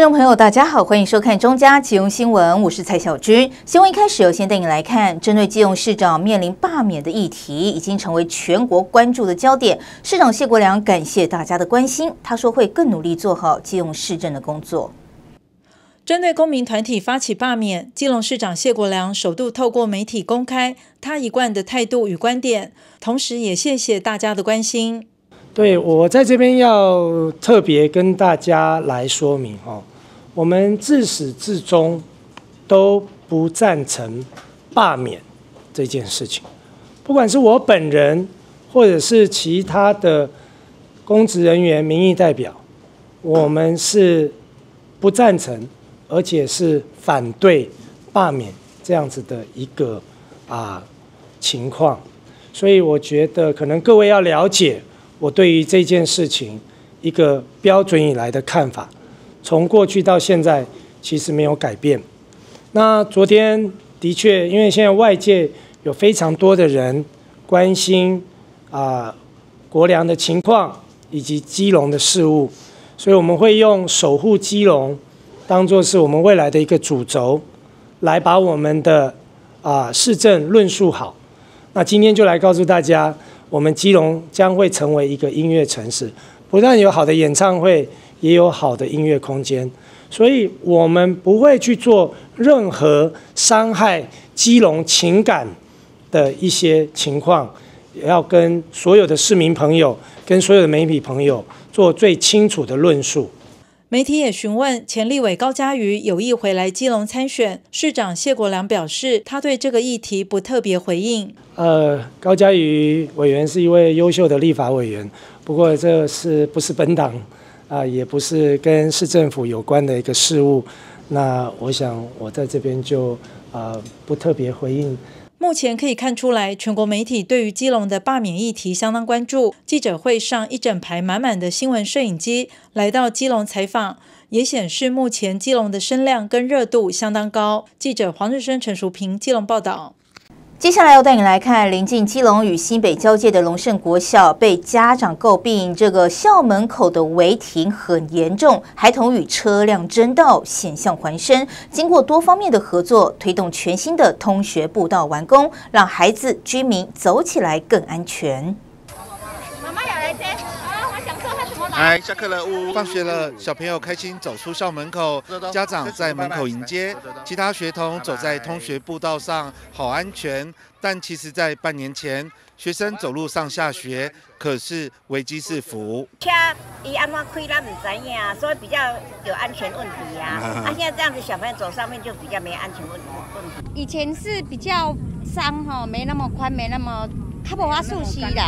观众朋友，大家好，欢迎收看中嘉启用新闻，我是蔡小军。新闻一开始，有先带你来看，针对基隆市长面临罢免的议题，已经成为全国关注的焦点。市长谢国良感谢大家的关心，他说会更努力做好基隆市政的工作。针对公民团体发起罢免，基隆市长谢国良首度透过媒体公开他一贯的态度与观点，同时也谢谢大家的关心。对我在这边要特别跟大家来说明哦，我们自始至终都不赞成罢免这件事情，不管是我本人或者是其他的公职人员、民意代表，我们是不赞成，而且是反对罢免这样子的一个啊情况，所以我觉得可能各位要了解。我对于这件事情一个标准以来的看法，从过去到现在其实没有改变。那昨天的确，因为现在外界有非常多的人关心啊国梁的情况以及基隆的事物，所以我们会用守护基隆当做是我们未来的一个主轴，来把我们的啊市政论述好。那今天就来告诉大家。我们基隆将会成为一个音乐城市，不但有好的演唱会，也有好的音乐空间，所以我们不会去做任何伤害基隆情感的一些情况，也要跟所有的市民朋友、跟所有的媒体朋友做最清楚的论述。媒体也询问前立委高嘉瑜有意回来基隆参选，市长谢国良表示，他对这个议题不特别回应。呃，高嘉瑜委员是一位优秀的立法委员，不过这是不是本党啊，也不是跟市政府有关的一个事务，那我想我在这边就啊不特别回应。目前可以看出来，全国媒体对于基隆的罢免议题相当关注。记者会上一整排满满的新闻摄影机来到基隆采访，也显示目前基隆的声量跟热度相当高。记者黄日升、陈淑平，基隆报道。接下来要带你来看，临近基隆与新北交界的龙胜国校被家长诟病，这个校门口的违停很严重，孩童与车辆争道，险象环生。经过多方面的合作，推动全新的通学步道完工，让孩子、居民走起来更安全。来，下课了，呜，放学了，小朋友开心走出校门口，家长在门口迎接，其他学童走在通学步道上，好安全。但其实，在半年前，学生走路上下学可是危机四伏。车伊安怎开，咱唔知影，所以比较有安全问题呀。啊，现在这样子，小朋友走上面就比较没安全问题。以前是比较脏哈，没那么宽，没那么，它无法熟悉的。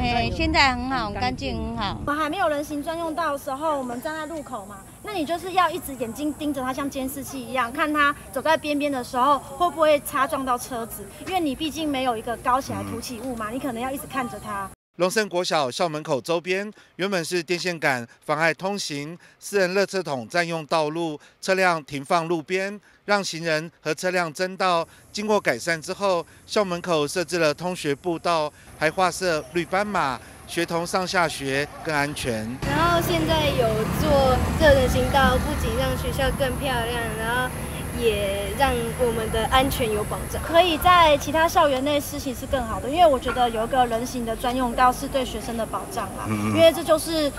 哎，现在很好，干净很好。我还没有人行专用道的时候，我们站在路口嘛，那你就是要一直眼睛盯着它，像监视器一样，看它走在边边的时候会不会擦撞到车子，因为你毕竟没有一个高起来凸起物嘛，你可能要一直看着它。龙胜国小校门口周边原本是电线杆，妨碍通行；私人垃圾桶占用道路，车辆停放路边，让行人和车辆争道。经过改善之后，校门口设置了通学步道，还画设绿斑马，学童上下学更安全。然后现在有做这人行道，不仅让学校更漂亮，然后。也让我们的安全有保障，可以在其他校园内施行是更好的，因为我觉得有一个人行的专用道是对学生的保障啦，因为这就是。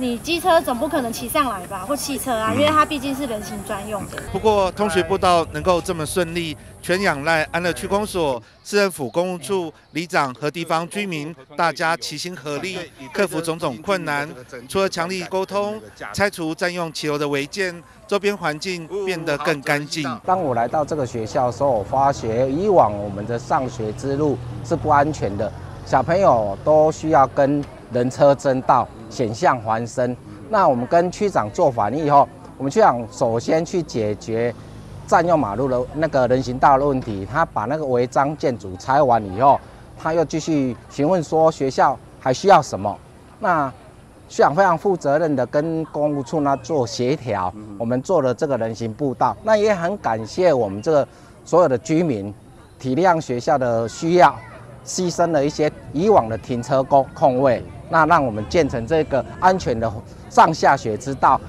你机车总不可能骑上来吧，或汽车啊，因为它毕竟是人行专用的。不过通学步道能够这么顺利，全仰赖安乐区公所、市政府公务处里长和地方居民大家齐心合力，克服种种困难。除了强力沟通，拆除占用骑楼的违建，周边环境变得更干净。当我来到这个学校的时候，我发觉以往我们的上学之路是不安全的，小朋友都需要跟。人车争道，险象环生。那我们跟区长做反应以后，我们区长首先去解决占用马路的那个人行道的问题。他把那个违章建筑拆完以后，他又继续询问说学校还需要什么。那区长非常负责任的跟公务处呢做协调，我们做了这个人行步道。那也很感谢我们这个所有的居民体谅学校的需要，牺牲了一些以往的停车空空位。那让我们建成这个安全的上下学之道，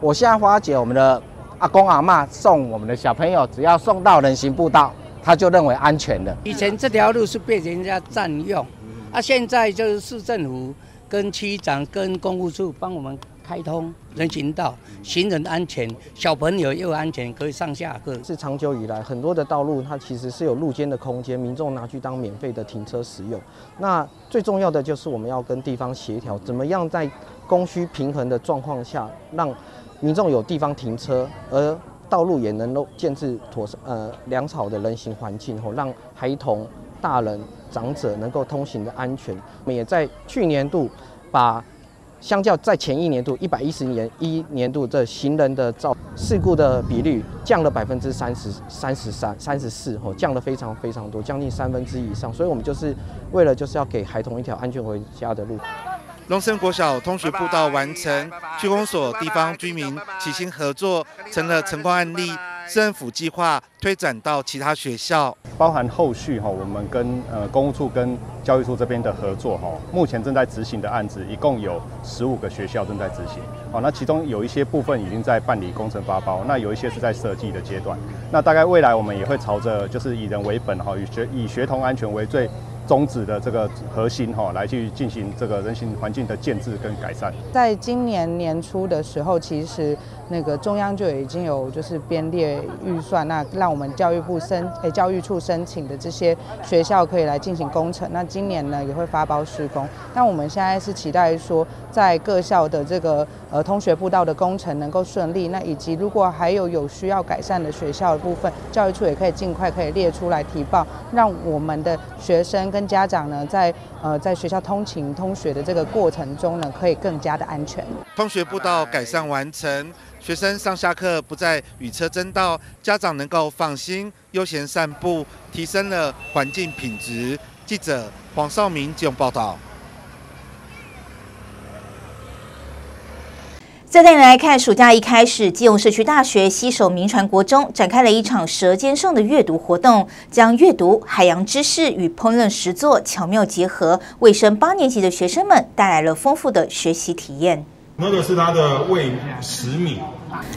我现在发觉我们的阿公阿妈送我们的小朋友，只要送到人行步道，他就认为安全了。以前这条路是被人家占用，啊，现在就是市政府跟区长跟公务处帮我们开通人行道，行人安全，小朋友又安全，可以上下课。是长久以来很多的道路，它其实是有路肩的空间，民众拿去当免费的停车使用。那最重要的就是我们要跟地方协调，怎么样在供需平衡的状况下，让民众有地方停车，而道路也能够建制妥善呃良好的人行环境，后让孩童、大人、长者能够通行的安全。我们也在去年度把相较在前一年度一百一十年一年度的行人的造事故的比率降了百分之三十三十三三十四，吼降了非常非常多，将近三分之以上。所以我们就是为了就是要给孩童一条安全回家的路。龙森国小通学步道完成，区公所地方居民齐心合作，成了成功案例。市政府计划推展到其他学校，包含后续哈，我们跟呃公务处跟教育处这边的合作哈，目前正在执行的案子一共有十五个学校正在执行。好，那其中有一些部分已经在办理工程发包，那有一些是在设计的阶段。那大概未来我们也会朝着就是以人为本哈，以学以学童安全为最。宗旨的这个核心哈，来去进行这个人行环境的建制跟改善。在今年年初的时候，其实那个中央就已经有就是编列预算，那让我们教育部申诶教育处申请的这些学校可以来进行工程。那今年呢也会发包施工。但我们现在是期待说，在各校的这个呃通学步道的工程能够顺利。那以及如果还有有需要改善的学校的部分，教育处也可以尽快可以列出来提报，让我们的学生跟跟家长呢，在呃在学校通勤通学的这个过程中呢，可以更加的安全。通学步道改善完成，学生上下课不再与车争道，家长能够放心悠闲散步，提升了环境品质。记者黄少明就报道。再带你来看，暑假一开始，基隆社区大学西首民传国中展开了一场舌尖上的阅读活动，将阅读、海洋知识与烹饪实作巧妙结合，为升八年级的学生们带来了丰富的学习体验。那个是它的胃食米。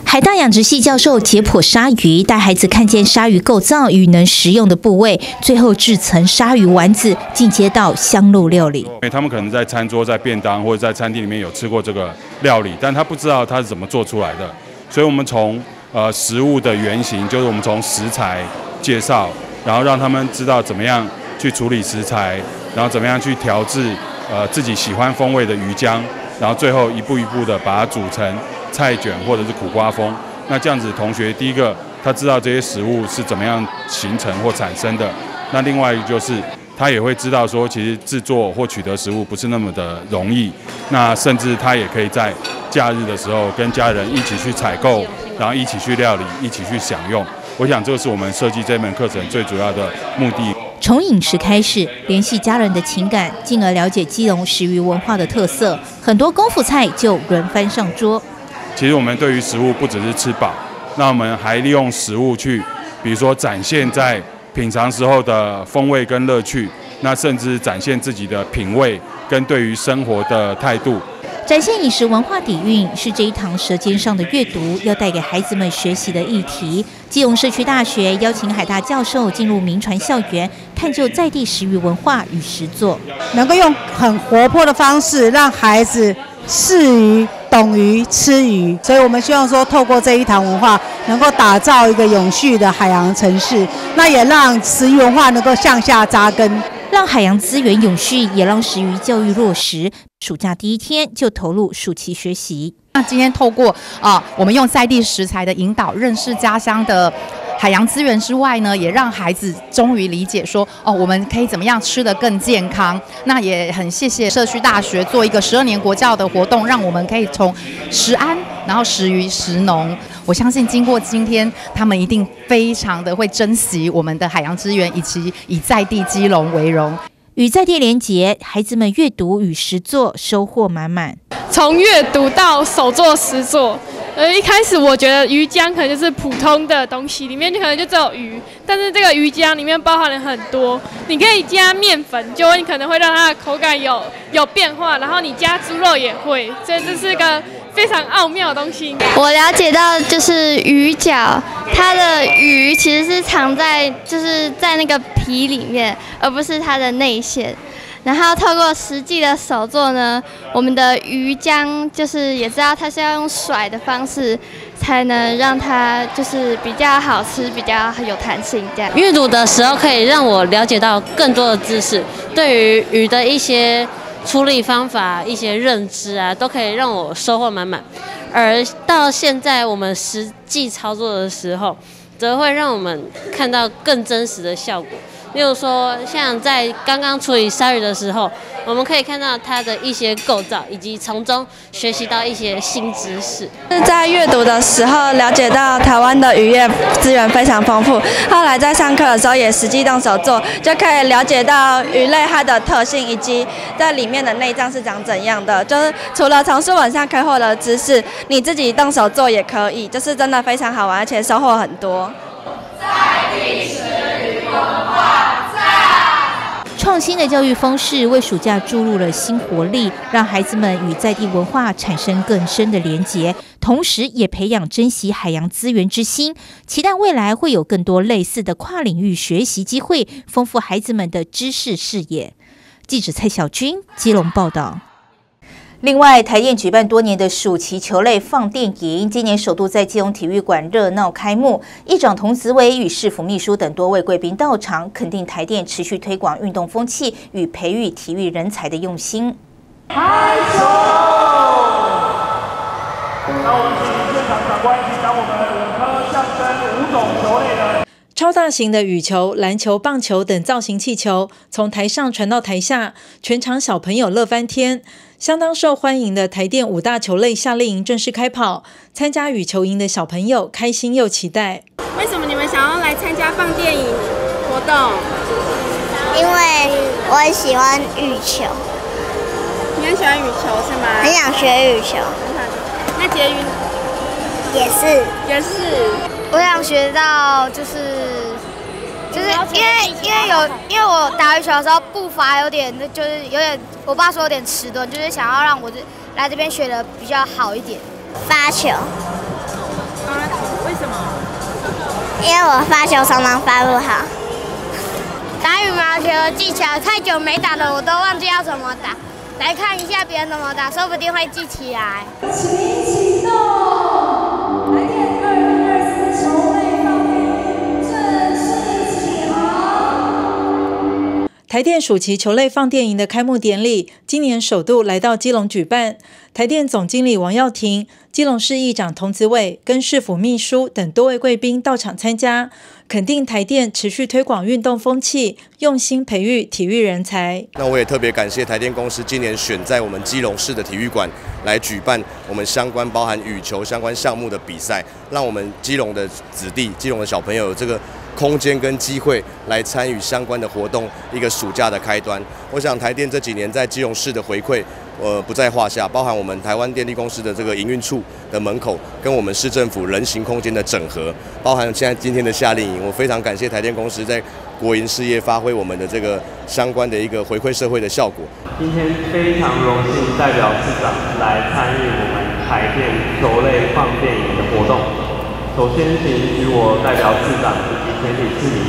海大养殖系教授解剖鲨鱼，带孩子看见鲨鱼构造与能食用的部位，最后制成鲨鱼丸子，进阶到香露料理。因为他们可能在餐桌、在便当或者在餐厅里面有吃过这个料理，但他不知道它是怎么做出来的。所以，我们从呃食物的原型，就是我们从食材介绍，然后让他们知道怎么样去处理食材，然后怎么样去调制呃自己喜欢风味的鱼浆，然后最后一步一步的把它煮成。菜卷或者是苦瓜风，那这样子同学第一个他知道这些食物是怎么样形成或产生的，那另外一个就是他也会知道说其实制作或取得食物不是那么的容易，那甚至他也可以在假日的时候跟家人一起去采购，然后一起去料理，一起去享用。我想这个是我们设计这门课程最主要的目的。从饮食开始，联系家人的情感，进而了解基隆食鱼文化的特色，很多功夫菜就轮番上桌。其实我们对于食物不只是吃饱，那我们还利用食物去，比如说展现在品尝时候的风味跟乐趣，那甚至展现自己的品味跟对于生活的态度。展现饮食文化底蕴是这一堂舌尖上的阅读要带给孩子们学习的议题。基隆社区大学邀请海大教授进入民传校园，探究在地食育文化与实作，能够用很活泼的方式让孩子适于。懂鱼吃鱼，所以我们希望说，透过这一堂文化，能够打造一个永续的海洋城市。那也让食鱼文化能够向下扎根，让海洋资源永续，也让食鱼教育落实。暑假第一天就投入暑期学习。那今天透过啊，我们用在地食材的引导，认识家乡的。海洋资源之外呢，也让孩子终于理解说，哦，我们可以怎么样吃得更健康。那也很谢谢社区大学做一个十二年国教的活动，让我们可以从食安，然后食鱼食农。我相信经过今天，他们一定非常的会珍惜我们的海洋资源，以及以在地基隆为荣。与在地连结，孩子们阅读与实作收获满满。从阅读到手作实作。呃，一开始我觉得鱼浆可能就是普通的东西，里面就可能就只有鱼，但是这个鱼浆里面包含了很多，你可以加面粉，就会可能会让它的口感有有变化，然后你加猪肉也会，所以这是个非常奥妙的东西。我了解到，就是鱼饺，它的鱼其实是藏在就是在那个皮里面，而不是它的内馅。然后透过实际的手做呢，我们的鱼浆就是也知道它是要用甩的方式，才能让它就是比较好吃，比较有弹性。这样阅读的时候可以让我了解到更多的知识，对于鱼的一些处理方法、一些认知啊，都可以让我收获满满。而到现在我们实际操作的时候，则会让我们看到更真实的效果。例如说，像在刚刚处理鲨鱼的时候，我们可以看到它的一些构造，以及从中学习到一些新知识。在阅读的时候，了解到台湾的渔业资源非常丰富。后来在上课的时候，也实际动手做，就可以了解到鱼类它的特性，以及在里面的内脏是长怎样的。就是除了从书本上可以获得知识，你自己动手做也可以，就是真的非常好玩，而且收获很多。创新的教育方式为暑假注入了新活力，让孩子们与在地文化产生更深的连结，同时也培养珍惜海洋资源之心。期待未来会有更多类似的跨领域学习机会，丰富孩子们的知识视野。记者蔡小军，基隆报道。另外，台电举办多年的暑期球类放电营，今年首度在基隆体育馆热闹开幕。议长童子伟与市府秘书等多位贵宾到场，肯定台电持续推广运动风气与培育体育人才的用心。拍手！那我们请现场长官请讲我们五颗象征五种球类的。超大型的羽球、篮球、棒球等造型气球从台上传到台下，全场小朋友乐翻天。相当受欢迎的台电五大球类夏令营正式开跑，参加羽球营的小朋友开心又期待。为什么你们想要来参加放电影活动？因为我很喜欢羽球。你很喜欢羽球是吗？很想学羽球。那婕妤也是，也是。我想学到就是。就是因为因为有因为我打羽球的时候步伐有点，就是有点，我爸说有点迟钝，就是想要让我这来这边学的比较好一点。发球。发球？为什么？因为我发球常常发不好。打羽毛球技巧太久没打了，我都忘记要怎么打。来看一下别人怎么打，说不定会记起来。请启动，台电暑期球类放电营的开幕典礼，今年首度来到基隆举办。台电总经理王耀庭、基隆市议长童子伟跟市府秘书等多位贵宾到场参加，肯定台电持续推广运动风气，用心培育体育人才。那我也特别感谢台电公司今年选在我们基隆市的体育馆来举办我们相关包含羽球相关项目的比赛，让我们基隆的子弟、基隆的小朋友有这个。空间跟机会来参与相关的活动，一个暑假的开端。我想台电这几年在基隆市的回馈，呃，不在话下。包含我们台湾电力公司的这个营运处的门口，跟我们市政府人行空间的整合，包含现在今天的夏令营，我非常感谢台电公司在国营事业发挥我们的这个相关的一个回馈社会的效果。今天非常荣幸代表市长来参与我们台电球类放电影的活动。首先，请许我代表市长以及全体市民，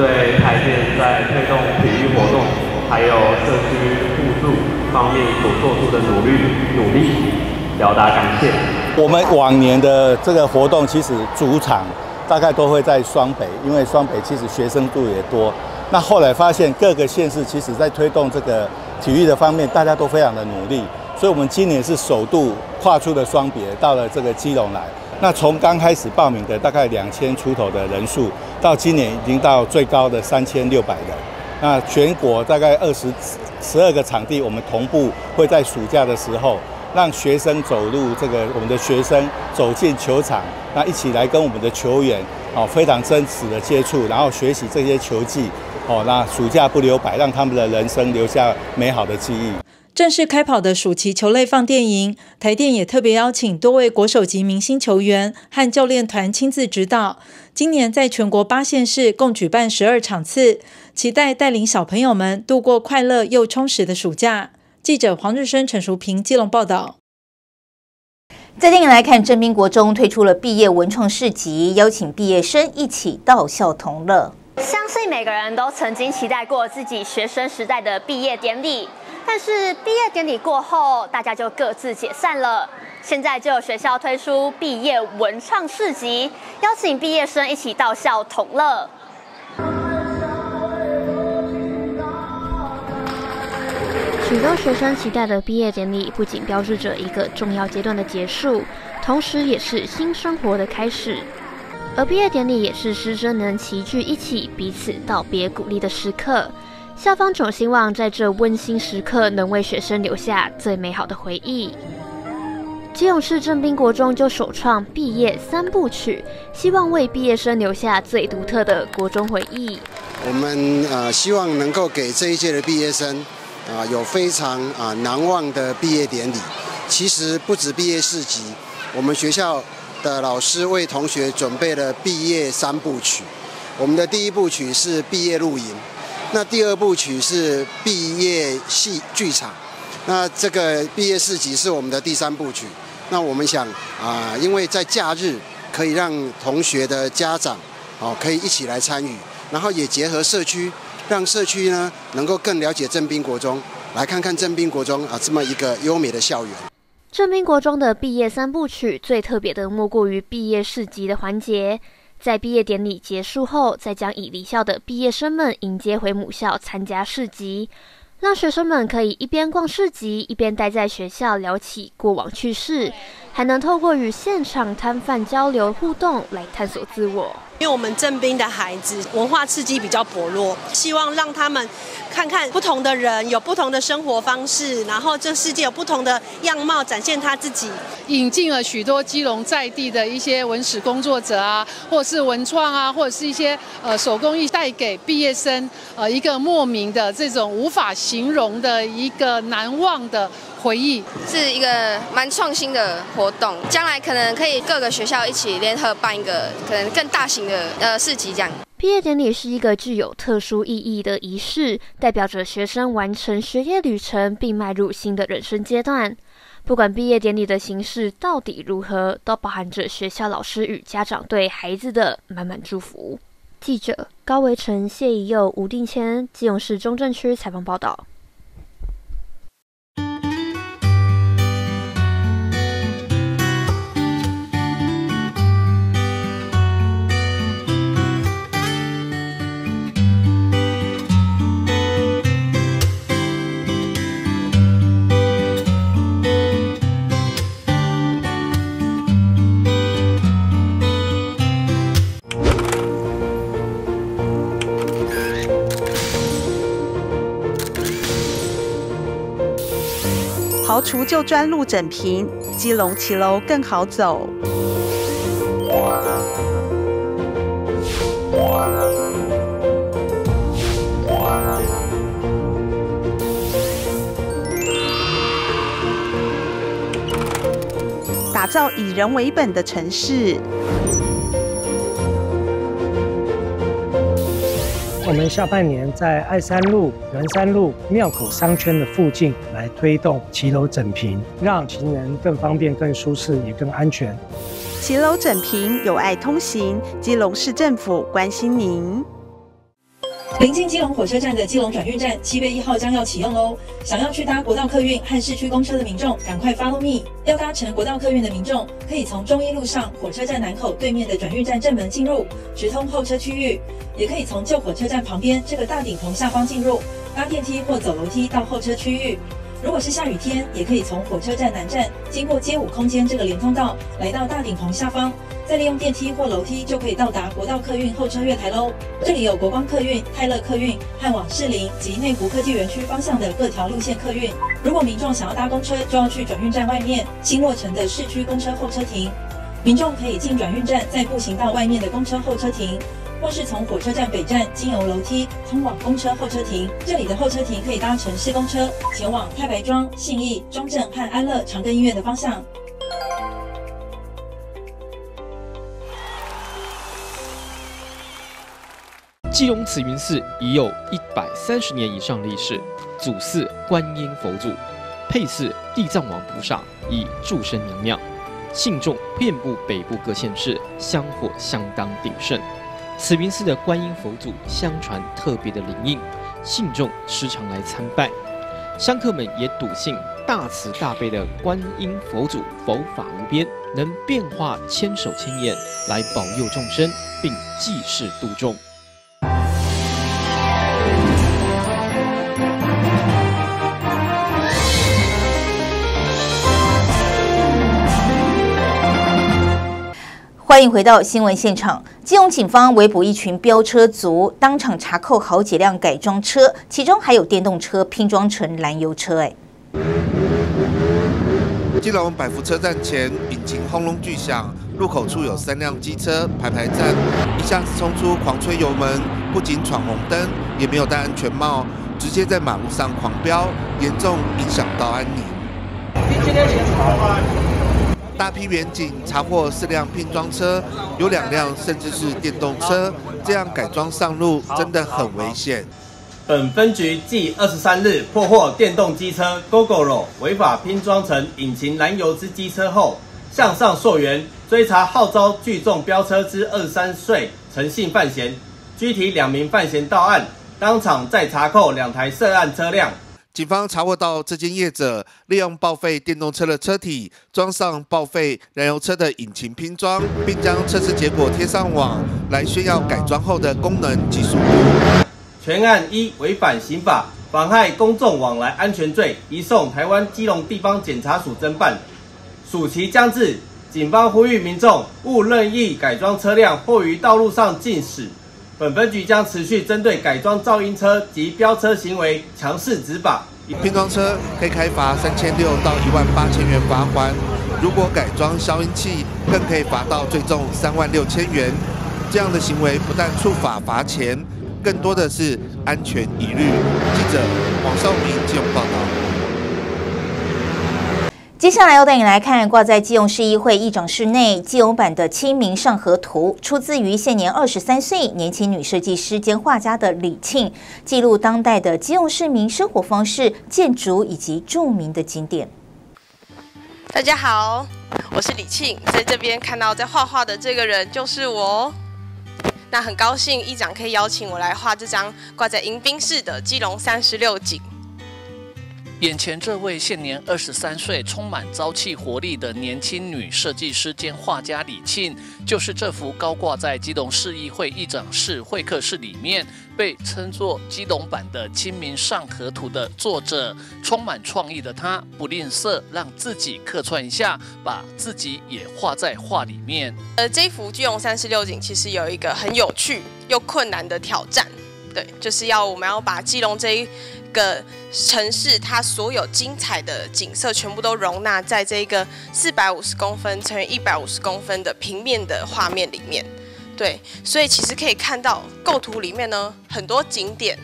对台电在推动体育活动还有社区互助方面所做出的努力努力表达感谢。我们往年的这个活动，其实主场大概都会在双北，因为双北其实学生度也多。那后来发现各个县市其实在推动这个体育的方面，大家都非常的努力，所以我们今年是首度跨出了双别，到了这个基隆来。那从刚开始报名的大概两千出头的人数，到今年已经到最高的三千六百人。那全国大概二十十二个场地，我们同步会在暑假的时候，让学生走入这个我们的学生走进球场，那一起来跟我们的球员哦非常真实的接触，然后学习这些球技哦。那暑假不留白，让他们的人生留下美好的记忆。正式开跑的暑期球类放电营，台电也特别邀请多位国手级明星球员和教练团亲自指导。今年在全国八县市共举办十二场次，期待带领小朋友们度过快乐又充实的暑假。记者黄日升、陈淑平、基隆报道。再电影来看，正滨国中推出了毕业文创市集，邀请毕业生一起到校同乐。相信每个人都曾经期待过自己学生时代的毕业典礼，但是毕业典礼过后，大家就各自解散了。现在就有学校推出毕业文创市集，邀请毕业生一起到校同乐。许多学生期待的毕业典礼，不仅标志着一个重要阶段的结束，同时也是新生活的开始。而毕业典礼也是师生能齐聚一起、彼此道别、鼓励的时刻。校方总希望在这温馨时刻，能为学生留下最美好的回忆。基隆市正滨国中就首创毕业三部曲，希望为毕业生留下最独特的国中回忆。我们呃希望能够给这一届的毕业生。啊，有非常啊难忘的毕业典礼。其实不止毕业四级，我们学校的老师为同学准备了毕业三部曲。我们的第一部曲是毕业露营，那第二部曲是毕业戏剧场，那这个毕业四级是我们的第三部曲。那我们想啊，因为在假日可以让同学的家长哦可以一起来参与，然后也结合社区。让社区呢能够更了解正滨国中，来看看正滨国中啊这么一个优美的校园。正滨国中的毕业三部曲最特别的莫过于毕业市集的环节，在毕业典礼结束后，再将已离校的毕业生们迎接回母校参加市集，让学生们可以一边逛市集，一边待在学校聊起过往趣事，还能透过与现场摊贩交流互动来探索自我。因为我们正兵的孩子文化刺激比较薄弱，希望让他们看看不同的人有不同的生活方式，然后这世界有不同的样貌，展现他自己。引进了许多基隆在地的一些文史工作者啊，或者是文创啊，或者是一些呃手工艺，带给毕业生呃一个莫名的这种无法形容的一个难忘的。回忆是一个蛮创新的活动，将来可能可以各个学校一起联合办一个可能更大型的呃市集这样。毕业典礼是一个具有特殊意义的仪式，代表着学生完成学业旅程并迈入新的人生阶段。不管毕业典礼的形式到底如何，都包含着学校老师与家长对孩子的满满祝福。记者高维成、谢怡佑、吴定谦，基隆市中正区采访报道。除旧砖路整平，基隆骑楼更好走。打造以人为本的城市。我们下半年在爱山路、圆山路、庙口商圈的附近来推动骑楼整平，让行人更方便、更舒适，也更安全。骑楼整平，有爱通行，基隆市政府关心您。临近基隆火车站的基隆转运站，七月一号将要启用哦。想要去搭国道客运和市区公车的民众，赶快 follow me。要搭乘国道客运的民众，可以从中一路上火车站南口对面的转运站正门进入，直通候车区域；也可以从旧火车站旁边这个大顶棚下方进入，搭电梯或走楼梯到候车区域。如果是下雨天，也可以从火车站南站经过街舞空间这个连通道，来到大顶棚下方。再利用电梯或楼梯就可以到达国道客运候车月台喽。这里有国光客运、泰勒客运和往士林及内湖科技园区方向的各条路线客运。如果民众想要搭公车，就要去转运站外面新落成的市区公车候车亭。民众可以进转运站，再步行到外面的公车候车亭，或是从火车站北站经由楼梯通往公车候车亭。这里的候车亭可以搭乘市公车前往太白庄、信义、中正和安乐长庚医院的方向。基隆慈云寺已有一百三十年以上历史，祖祀观音佛祖，配祀地藏王菩萨以助生娘娘。信众遍布北部各县市，香火相当鼎盛。慈云寺的观音佛祖相传特别的灵应，信众时常来参拜。香客们也笃信大慈大悲的观音佛祖佛法无边，能变化千手千眼来保佑众生，并济世度众。欢迎回到新闻现场。基隆警方围捕一群飙车族，当场查扣好几辆改装车，其中还有电动车拼装成燃油车。哎，基隆百福车站前引擎轰隆巨响，路口处有三辆机车排排站，一下子冲出狂吹油门，不仅闯红灯，也没有戴安全帽，直接在马路上狂飙，严重影响到安宁。大批远警查获四辆拼装车，有两辆甚至是电动车，这样改装上路真的很危险。本分局继二十三日破获电动机车 GoGoRo 违法拼装成引擎燃油之机车后，向上溯源追查号召聚众飙车之二十三岁陈姓范闲，拘提两名范闲到案，当场再查扣两台涉案车辆。警方查获到这间业者利用报废电动车的车体，装上报废燃油车的引擎拼装，并将测试结果贴上网，来炫耀改装后的功能及速度。全案一违反刑法，妨害公众往来安全罪，移送台湾基隆地方检察署侦办。暑期将至，警方呼吁民众勿任意改装车辆或于道路上进驶。本分局将持续针对改装噪音车及飙车行为强势执法。拼装车可以开罚三千六到一万八千元罚款，如果改装消音器，更可以罚到最重三万六千元。这样的行为不但触法罚钱，更多的是安全疑虑。记者王少明基隆报道。接下来要带你来看挂在基隆市议会议长室内基隆版的《清明上河图》，出自于现年二十三岁年轻女设计师兼画家的李庆，记录当代的基隆市民生活方式、建筑以及著名的景点。大家好，我是李庆，在这边看到在画画的这个人就是我。那很高兴议长可以邀请我来画这张挂在迎宾室的基隆三十六景。眼前这位现年二十三岁、充满朝气活力的年轻女设计师兼画家李庆，就是这幅高挂在基隆市议会议长室会客室里面，被称作基隆版的《清明上河图》的作者。充满创意的她，不吝啬让自己客串一下，把自己也画在画里面。呃，这幅基隆三十六景其实有一个很有趣又困难的挑战，对，就是要我们要把基隆这一。个城市，它所有精彩的景色全部都容纳在这个四百五十公分乘以一百五十公分的平面的画面里面。对，所以其实可以看到构图里面呢，很多景点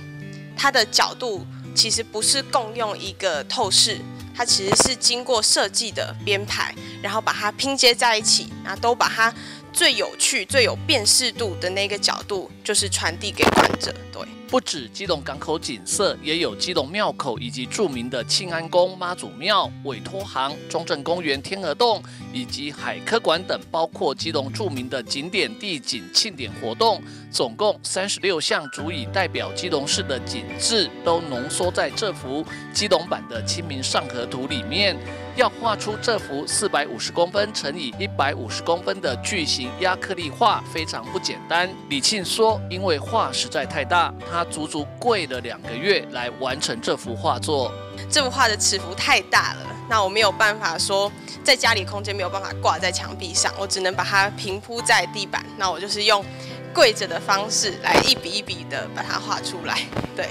它的角度其实不是共用一个透视，它其实是经过设计的编排，然后把它拼接在一起，然后都把它。最有趣、最有辨识度的那个角度，就是传递给观者。对，不止基隆港口景色，也有基隆庙口以及著名的庆安宫妈祖庙、委托行、中正公园天鹅洞以及海科馆等，包括基隆著名的景点地景庆典活动，总共三十六项，足以代表基隆市的景致，都浓缩在这幅基隆版的《清明上河图》里面。要画出这幅四百五十公分乘以一百五十公分的巨型压克力画，非常不简单。李庆说：“因为画实在太大，他足足跪了两个月来完成这幅画作。这幅画的尺幅太大了，那我没有办法说在家里空间没有办法挂在墙壁上，我只能把它平铺在地板。那我就是用跪着的方式来一笔一笔的把它画出来。对。”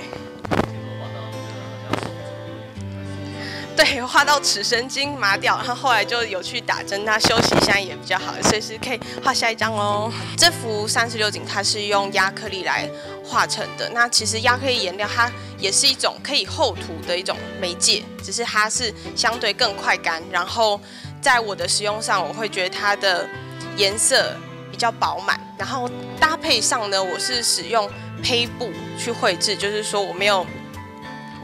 对，画到齿神经麻掉，然后后来就有去打针，那休息一下也比较好，随时可以画下一张哦。这幅三十六景它是用亚克力来画成的，那其实亚克力颜料它也是一种可以厚涂的一种媒介，只是它是相对更快干，然后在我的使用上，我会觉得它的颜色比较饱满，然后搭配上呢，我是使用胚布去绘制，就是说我没有。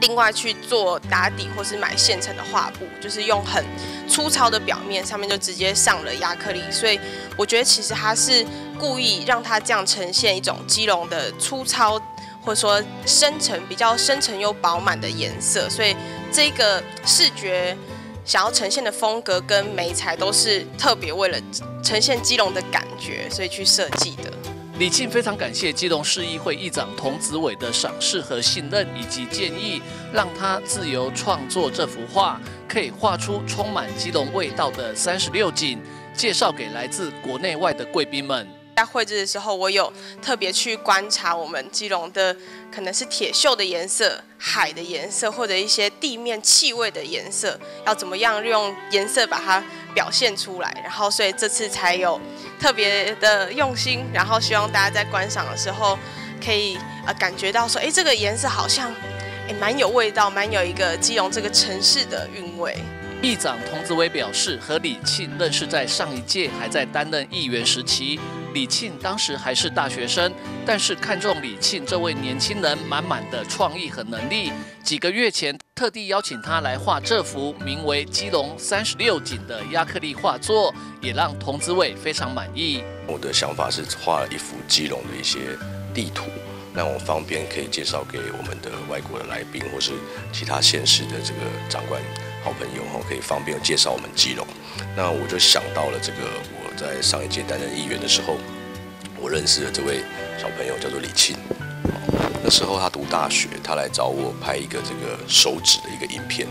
另外去做打底或是买现成的画布，就是用很粗糙的表面上面就直接上了亚克力，所以我觉得其实它是故意让它这样呈现一种基隆的粗糙或者说深沉比较深沉又饱满的颜色，所以这个视觉想要呈现的风格跟眉材都是特别为了呈现基隆的感觉，所以去设计的。李庆非常感谢基隆市议会议长童子伟的赏识和信任以及建议，让他自由创作这幅画，可以画出充满基隆味道的三十六景，介绍给来自国内外的贵宾们。在绘制的时候，我有特别去观察我们基隆的可能是铁锈的颜色、海的颜色，或者一些地面气味的颜色，要怎么样用颜色把它表现出来。然后，所以这次才有特别的用心，然后希望大家在观赏的时候可以呃感觉到说，哎，这个颜色好像哎蛮有味道，蛮有一个基隆这个城市的韵味。议长童子伟表示，和李庆认识在上一届还在担任议员时期。李庆当时还是大学生，但是看中李庆这位年轻人满满的创意和能力，几个月前特地邀请他来画这幅名为《基隆三十六景》的亚克力画作，也让童子伟非常满意。我的想法是画了一幅基隆的一些地图，让我方便可以介绍给我们的外国的来宾或是其他县市的这个长官好朋友哈，可以方便介绍我们基隆。那我就想到了这个。我在上一届担任议员的时候，我认识了这位小朋友，叫做李沁。那时候他读大学，他来找我拍一个这个手指的一个影片。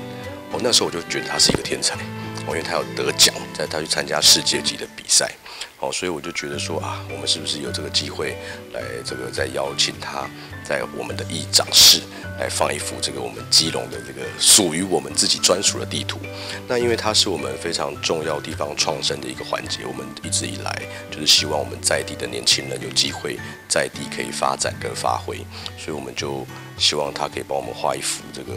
我，那时候我就觉得他是一个天才，因为他要得奖，在他去参加世界级的比赛。哦，所以我就觉得说啊，我们是不是有这个机会来这个再邀请他，在我们的议长室来放一幅这个我们基隆的这个属于我们自己专属的地图。那因为它是我们非常重要地方创生的一个环节，我们一直以来就是希望我们在地的年轻人有机会在地可以发展跟发挥，所以我们就希望他可以帮我们画一幅这个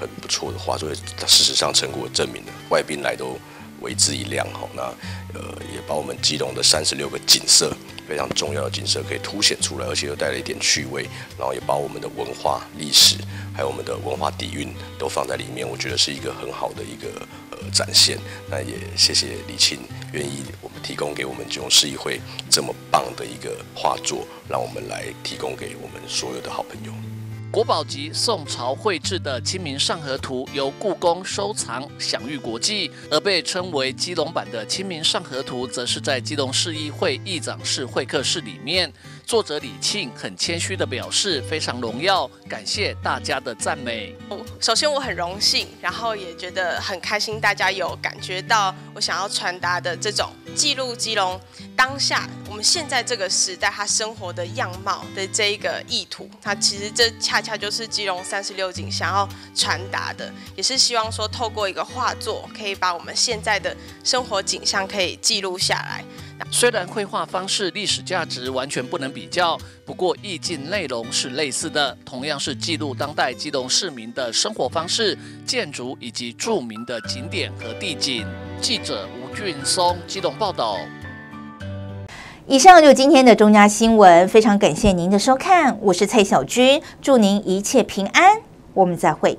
很不错的画，作为事实上成果证明了，外宾来都。为之一亮哈，那呃也把我们基隆的三十六个景色非常重要的景色可以凸显出来，而且又带了一点趣味，然后也把我们的文化历史还有我们的文化底蕴都放在里面，我觉得是一个很好的一个呃展现。那也谢谢李沁愿意我们提供给我们基隆市议会这么棒的一个画作，让我们来提供给我们所有的好朋友。国宝级宋朝绘制的《清明上河图》由故宫收藏，享誉国际，而被称为基隆版的《清明上河图》，则是在基隆市议会议长室会客室里面。作者李庆很谦虚的表示，非常荣耀，感谢大家的赞美。首先我很荣幸，然后也觉得很开心，大家有感觉到我想要传达的这种记录基隆当下我们现在这个时代他生活的样貌的这一个意图。它其实这恰恰就是基隆三十六景想要传达的，也是希望说透过一个画作，可以把我们现在的生活景象可以记录下来。虽然绘画方式、历史价值完全不能比较，不过意境内容是类似的，同样是记录当代基隆市民的生活方式、建筑以及著名的景点和地景。记者吴俊松基隆报道。以上就今天的中嘉新闻，非常感谢您的收看，我是蔡小军，祝您一切平安，我们再会。